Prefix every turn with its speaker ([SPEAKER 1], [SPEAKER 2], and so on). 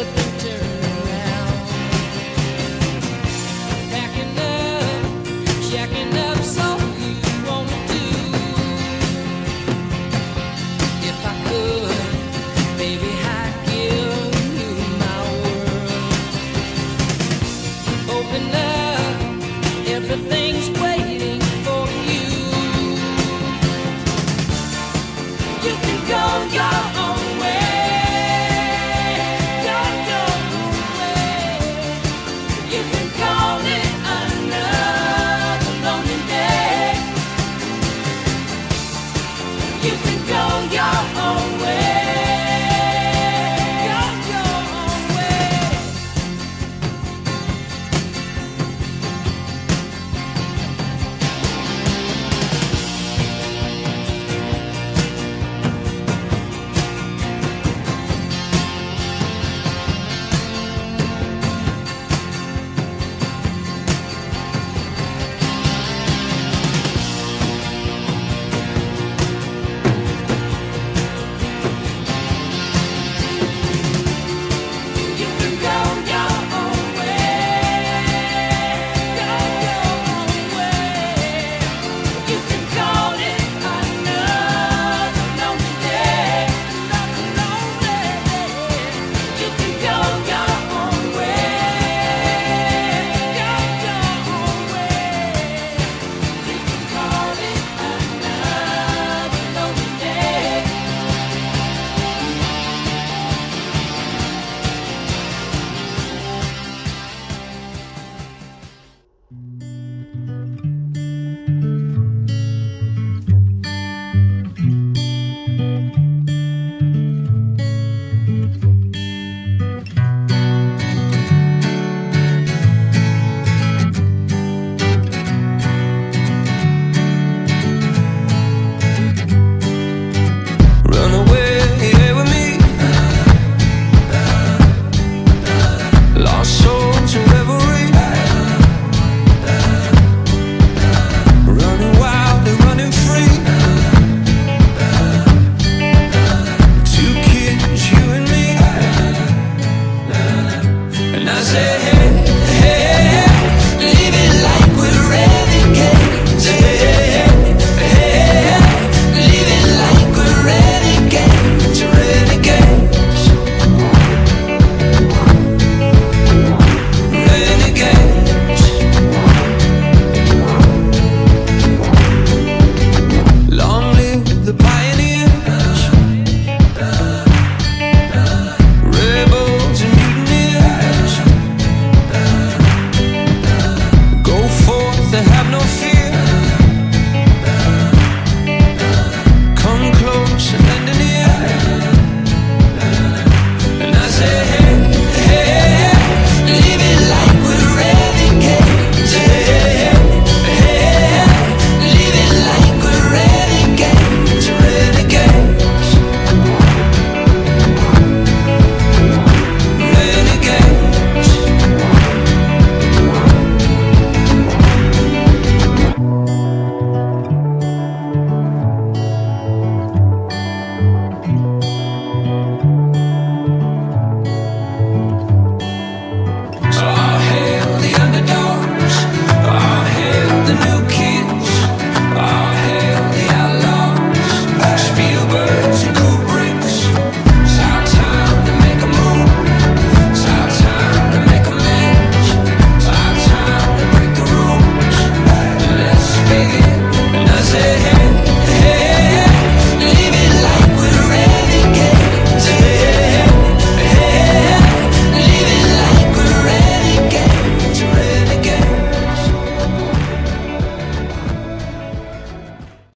[SPEAKER 1] You up.